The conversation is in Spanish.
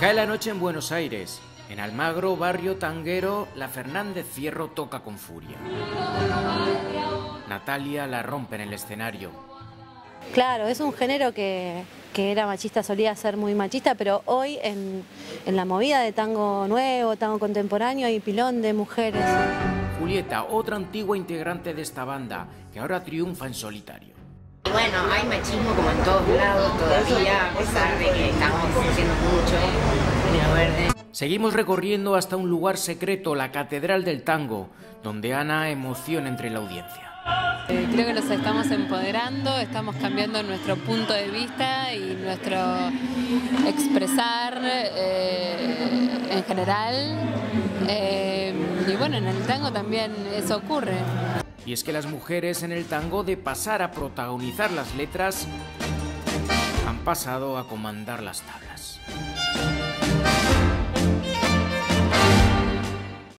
Cae la noche en Buenos Aires. En Almagro, barrio tanguero, la Fernández Fierro toca con furia. Natalia la rompe en el escenario. Claro, es un género que, que era machista, solía ser muy machista, pero hoy en, en la movida de tango nuevo, tango contemporáneo, hay pilón de mujeres. Julieta, otra antigua integrante de esta banda, que ahora triunfa en solitario. Bueno, hay machismo como en todos lados todavía, a pesar de que estamos haciendo mucho en verde. Seguimos recorriendo hasta un lugar secreto, la Catedral del Tango, donde Ana emociona entre la audiencia. Creo que nos estamos empoderando, estamos cambiando nuestro punto de vista y nuestro expresar eh, en general. Eh, y bueno, en el tango también eso ocurre. Y es que las mujeres en el tango, de pasar a protagonizar las letras, han pasado a comandar las tablas.